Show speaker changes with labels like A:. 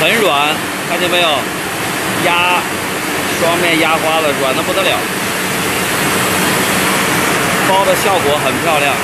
A: 很软，看见没有？压双面压花了，软的不得了，包的效果很漂亮。